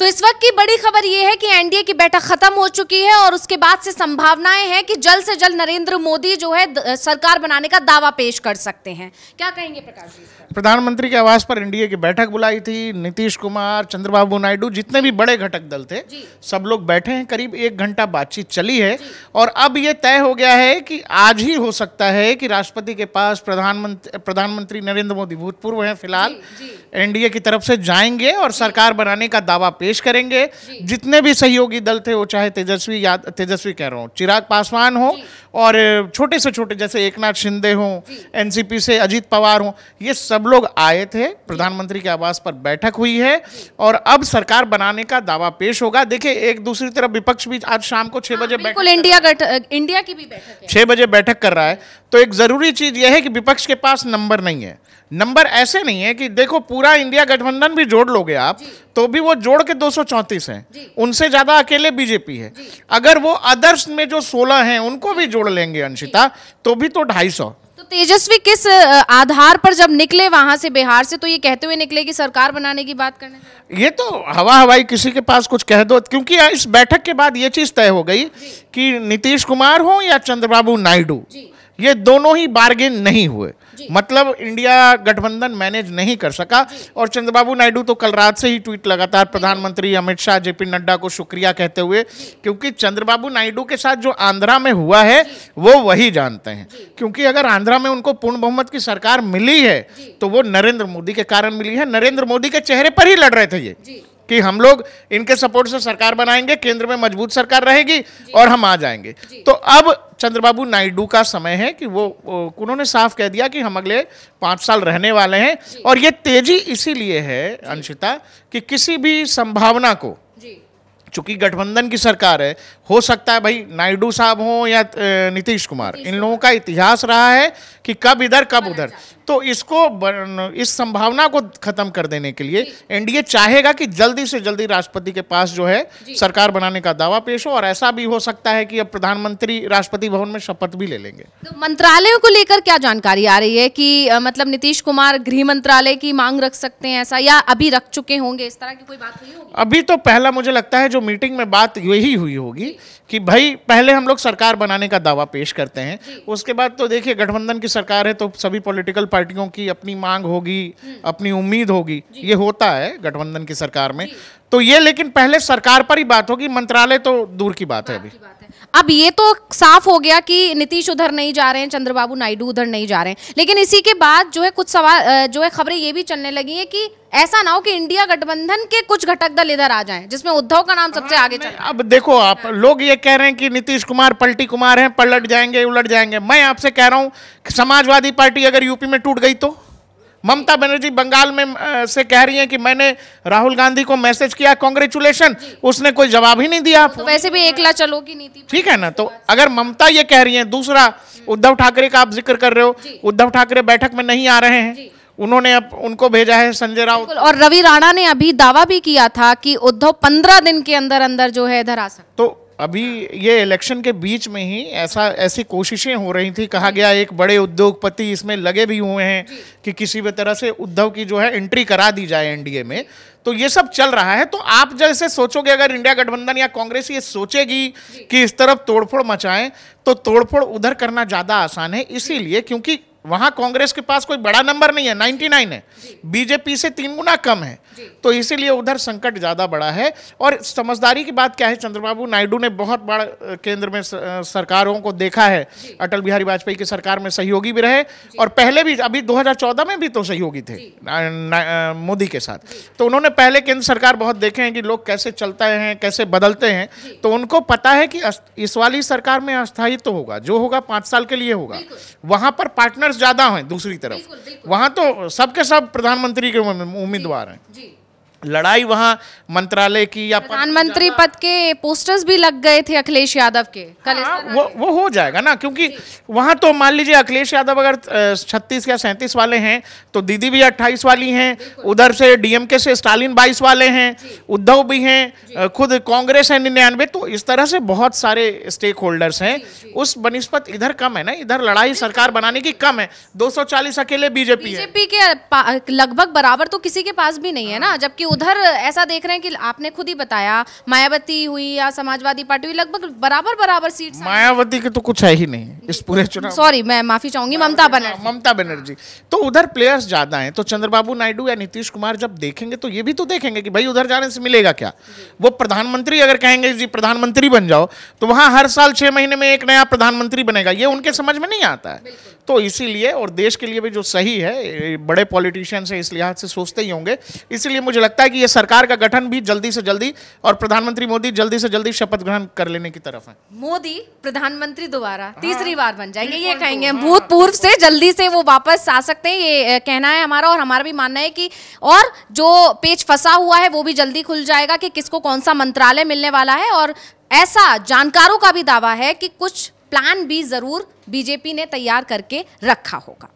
तो इस वक्त की बड़ी खबर यह है कि एनडीए की बैठक खत्म हो चुकी है और उसके बाद से संभावनाएँ हैं कि जल्द से जल्द नरेंद्र मोदी जो है सरकार बनाने का दावा पेश कर सकते हैं। क्या कहेंगे प्रकाश जी प्रधानमंत्री के आवास पर एनडीए की बैठक बुलाई थी नीतीश कुमार चंद्रबाबू नायडू जितने भी बड़े घटक दल थे सब लोग बैठे हैं करीब एक घंटा बातचीत चली है। और अब ये तय हो गया है कि आज ही हो सकता है कि राष्ट्रपति के पास प्रधानमंत्री प्रधानमंत्री नरेंद्र मोदी भूतपूर्व हैं फ़िलहाल। एनडीए की तरफ़ से जाएँगे और सरकार बनाने का दावा पेश करेंगे। जितने भी सहयोगी दल थे वो चाहे तेजस्वी याद तेजस्वी कह रहा हूँ चिराग पासवान हो और छोटे से छोटे जैसे एक नाथ शिंदे हों एनसीपी से अजीत पवार हों ये सब लोग आए थे। प्रधानमंत्री के आवास पर बैठक हुई है और अब सरकार बनाने का दावा पेश होगा। देखिए एक दूसरी तरफ़ विपक्ष भी आज शाम को छह हाँ, बजे बैठक इंडिया इंडिया की भी बैठक छह बजे बैठक कर रहा है। तो एक ज़रूरी चीज़ यह है कि विपक्ष के पास नंबर नहीं है। नंबर ऐसे नहीं है कि देखो पूरा इंडिया गठबंधन भी जोड़ लोगे आप तो भी वो जोड़ के दो हैं। उनसे ज़्यादा अकेले बीजेपी है। अगर वो अदर्श में जो 16 हैं उनको भी जोड़ लेंगे अंशिता तो भी तो 250 तो तेजस्वी किस आधार पर जब निकले वहाँ से बिहार से तो ये कहते हुए निकले कि सरकार बनाने की बात करने ये तो हवा हवाई किसी के पास कुछ कह दो क्योंकि इस बैठक के बाद ये चीज़ तय हो गई कि नीतीश कुमार हो या चंद्रबाबू नायडू। ये दोनों ही बार्गेन नहीं हुए। मतलब इंडिया गठबंधन मैनेज नहीं कर सका। और चंद्रबाबू नायडू तो कल रात से ही ट्वीट लगातार प्रधानमंत्री अमित शाह जेपी नड्डा को शुक्रिया कहते हुए क्योंकि चंद्रबाबू नायडू के साथ जो आंध्रा में हुआ है वो वही जानते हैं। क्योंकि अगर आंध्रा में उनको पूर्ण बहुमत की सरकार मिली है तो वो नरेंद्र मोदी के कारण मिली है। नरेंद्र मोदी के चेहरे पर ही लड़ रहे थे ये। कि हम लोग इनके सपोर्ट से सरकार बनाएँगे केंद्र में मज़बूत सरकार रहेगी और हम आ जाएँगे। तो अब चंद्रबाबू नायडू का समय है कि वो उन्होंने साफ़ कह दिया कि हम अगले पाँच साल रहने वाले हैं और ये तेज़ी इसीलिए है अंशिता कि किसी भी संभावना को चूँकि गठबंधन की सरकार है हो सकता है भाई नायडू साहब हो या नीतीश कुमार। इन लोगों का इतिहास रहा है कि कब इधर कब उधर। तो इसको इस संभावना को खत्म कर देने के लिए एनडीए चाहेगा कि जल्दी से जल्दी राष्ट्रपति के पास जो है सरकार बनाने का दावा पेश हो और ऐसा भी हो सकता है कि अब प्रधानमंत्री राष्ट्रपति भवन में शपथ भी ले लेंगे। तो मंत्रालयों को लेकर क्या जानकारी आ रही है कि मतलब नीतीश कुमार गृह मंत्रालय की मांग रख सकते हैं ऐसा या अभी रख चुके होंगे? इस तरह की कोई बात होगी? अभी तो पहला मुझे लगता है जो मीटिंग में बात यही हुई होगी कि भाई पहले हम लोग सरकार बनाने का दावा पेश करते हैं। उसके बाद तो देखिए गठबंधन की सरकार है तो सभी पॉलिटिकल पार्टियों की अपनी मांग होगी हम्म। अपनी उम्मीद होगी। ये होता है गठबंधन की सरकार में। तो ये लेकिन पहले सरकार पर ही बात होगी मंत्रालय तो दूर की बात है अभी। अब ये तो साफ़ हो गया कि नीतीश उधर नहीं जा रहे हैं चंद्रबाबू नायडू उधर नहीं जा रहे हैं। लेकिन इसी के बाद जो है कुछ सवाल जो है खबरें ये भी चलने लगी है कि ऐसा ना हो कि इंडिया गठबंधन के कुछ घटक दल इधर आ जाएँ जिसमें उद्धव का नाम सबसे आगे चल अब देखो आप लोग ये कह रहे हैं कि नीतीश कुमार पलटी कुमार हैं पलट जाएँगे उलट जाएँगे। मैं आपसे कह रहा हूँ समाजवादी पार्टी अगर यूपी में टूट गई तो? ममता बनर्जी बंगाल में से कह रही हैं कि मैंने राहुल गांधी को मैसेज किया कांग्रेचुलेशन उसने कोई जवाब ही नहीं दिया तो वैसे भी एकला चलोगी नीति ठीक है ना? तो अगर ममता ये कह रही है दूसरा उद्धव ठाकरे का आप ज़िक्र कर रहे हो उद्धव ठाकरे बैठक में नहीं आ रहे हैं। उन्होंने अब उनको भेजा है संजय राउत। और रवि राणा ने अभी दावा भी किया था कि उद्धव पंद्रह दिन के अंदर अंदर जो है इधर आ सकते तो अभी ये इलेक्शन के बीच में ही ऐसा ऐसी कोशिशें हो रही थी। कहा गया एक बड़े उद्योगपति इसमें लगे भी हुए हैं कि किसी भी तरह से उद्धव की जो है एंट्री करा दी जाए एनडीए में। तो ये सब चल रहा है। तो आप जैसे सोचोगे अगर इंडिया गठबंधन या कांग्रेस ये सोचेगी कि इस तरफ़ तोड़फोड़ मचाएँ तो तोड़फोड़ उधर करना ज़्यादा आसान है। इसीलिए क्योंकि वहाँ कांग्रेस के पास कोई बड़ा नंबर नहीं है 99 है। बीजेपी से तीन गुना कम है। तो इसीलिए उधर संकट ज़्यादा बड़ा है। और समझदारी की बात क्या है चंद्रबाबू नायडू ने बहुत बड़ा केंद्र में सरकारों को देखा है। अटल बिहारी वाजपेयी की सरकार में सहयोगी भी रहे और पहले भी अभी 2014 में भी तो सहयोगी थे मोदी के साथ। तो उन्होंने पहले केंद्र सरकार बहुत देखे हैं कि लोग कैसे चलते हैं कैसे बदलते हैं। तो उनको पता है कि इस वाली सरकार में अस्थायित्व होगा जो होगा पाँच साल के लिए होगा। वहाँ पर पार्टनर्स ज़्यादा हैं दूसरी तरफ़। वहाँ तो सबके सब प्रधानमंत्री के उम्मीदवार हैं। लड़ाई वहाँ मंत्रालय की या प्रधानमंत्री पद के पोस्टर्स भी लग गए थे अखिलेश यादव के। कल हाँ, वो वो हो जाएगा ना क्योंकि वहाँ तो मान लीजिए अखिलेश यादव अगर छत्तीस या सैंतीस वाले हैं तो दीदी भी अट्ठाईस वाली हैं उधर से डीएमके से स्टालिन बाईस वाले हैं उद्धव भी हैं खुद कांग्रेस है निन्यानवे तो इस तरह से बहुत सारे स्टेक होल्डर्स हैं। उस बनस्पत इधर कम है ना इधर लड़ाई सरकार बनाने की कम है। दो सौ चालीस अकेले बीजेपी बीजेपी के लगभग बराबर तो किसी के पास भी नहीं है ना जबकि उधर ऐसा देख रहे हैं कि आपने खुद ही बताया, मायावती हुई या समाजवादी पार्टी हुई, लगभग बराबर बराबर सीट मायावती के तो कुछ है ही नहीं। इस पूरे चुनाव सॉरी मैं माफ़ी चाहूँगी ममता बनर्जी। ममता बनर्जी। तो उधर प्लेयर्स ज़्यादा हैं तो चंद्रबाबू नायडू या नीतीश कुमार जब देखेंगे तो ये भी तो देखेंगे कि भाई उधर जाने से मिलेगा क्या? वो प्रधानमंत्री अगर कहेंगे जी प्रधानमंत्री बन जाओ तो वहाँ हर साल छह महीने में एक नया प्रधानमंत्री बनेगा। ये उनके समझ में नहीं आता है। तो इसीलिए और देश के लिए भी जो सही है बड़े पॉलिटिशियंस हैं इस लिहाज से सोचते ही होंगे। इसीलिए मुझे लगता है कि ये सरकार का गठन भी जल्दी से जल्दी और प्रधानमंत्री मोदी जल्दी से जल्दी शपथ ग्रहण कर लेने की तरफ़ है। मोदी प्रधानमंत्री दोबारा तीसरी बार बन जाएँगे ये कहेंगे भूतपूर्व से जल्दी से वो वापस आ सकते हैं ये कहना है हमारा और हमारा भी मानना है कि और जो पेज फंसा हुआ है वो भी जल्दी खुल जाएगा कि किसको कौन सा मंत्रालय मिलने वाला है और ऐसा जानकारों का भी दावा है कि कुछ प्लान भी ज़रूर बीजेपी ने तैयार करके रखा होगा।